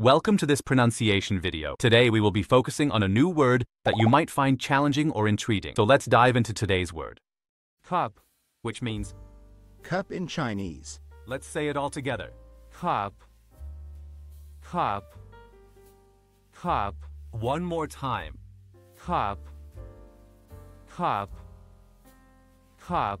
Welcome to this pronunciation video. Today we will be focusing on a new word that you might find challenging or intriguing. So let's dive into today's word. Cup, which means, Cup in Chinese. let's say it all together. cup, cup, cup, One more time. cup, cup, cup.